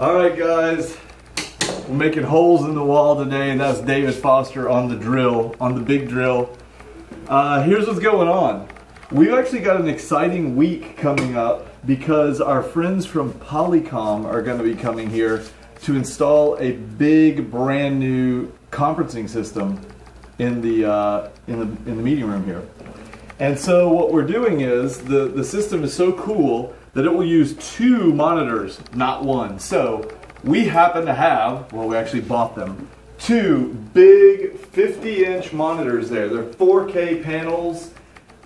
All right, guys. We're making holes in the wall today. And that's David Foster on the drill, on the big drill. Uh, here's what's going on. We've actually got an exciting week coming up because our friends from Polycom are going to be coming here to install a big brand new conferencing system in the uh, in the in the meeting room here. And so what we're doing is the the system is so cool that it will use two monitors, not one. So we happen to have, well, we actually bought them, two big 50 inch monitors there. They're 4K panels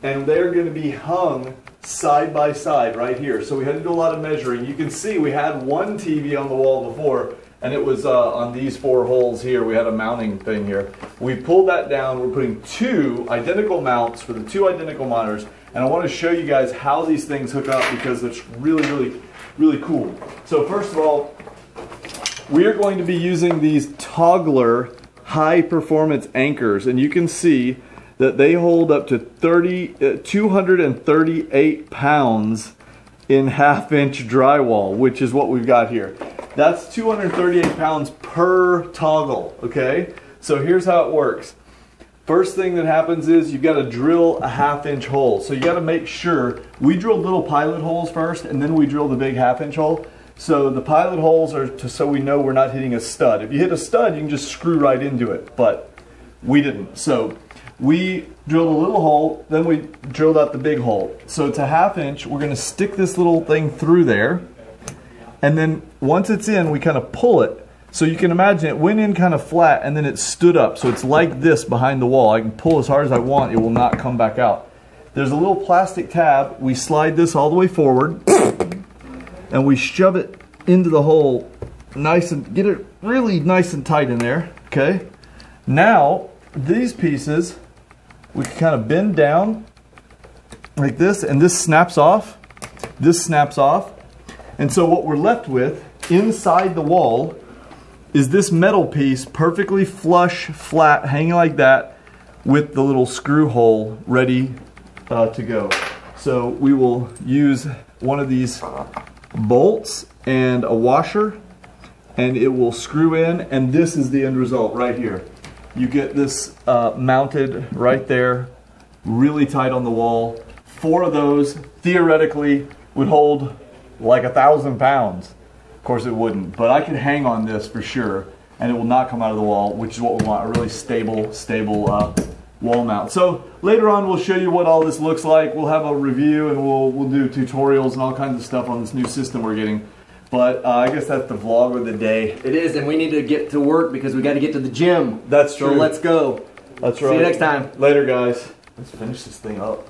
and they're going to be hung side by side right here. So we had to do a lot of measuring. You can see we had one TV on the wall before and it was uh, on these four holes here. We had a mounting thing here. We pulled that down. We're putting two identical mounts for the two identical monitors and I want to show you guys how these things hook up because it's really, really, really cool. So first of all, we are going to be using these Toggler high performance anchors and you can see that they hold up to 30, uh, 238 pounds in half inch drywall, which is what we've got here. That's 238 pounds per toggle, okay? So here's how it works. First thing that happens is you've got to drill a half inch hole. So you got to make sure, we drill little pilot holes first and then we drill the big half inch hole. So the pilot holes are to, so we know we're not hitting a stud. If you hit a stud, you can just screw right into it, but we didn't. So we drilled a little hole, then we drilled out the big hole. So it's a half inch. We're gonna stick this little thing through there. And then once it's in, we kind of pull it. So you can imagine it went in kind of flat and then it stood up. So it's like this behind the wall. I can pull as hard as I want. It will not come back out. There's a little plastic tab. We slide this all the way forward and we shove it into the hole nice and get it really nice and tight in there. Okay. Now these pieces we can kind of bend down like this and this snaps off. This snaps off. And so what we're left with inside the wall is this metal piece perfectly flush, flat, hanging like that with the little screw hole ready uh, to go. So we will use one of these bolts and a washer and it will screw in and this is the end result right here. You get this uh, mounted right there, really tight on the wall. Four of those theoretically would hold like a thousand pounds. Of course it wouldn't, but I could hang on this for sure and it will not come out of the wall, which is what we want, a really stable, stable uh, wall mount. So later on we'll show you what all this looks like. We'll have a review and we'll, we'll do tutorials and all kinds of stuff on this new system we're getting. But uh, I guess that's the vlog of the day. It is, and we need to get to work because we got to get to the gym. That's So true. let's go. That's See you next time. Later guys. Let's finish this thing up.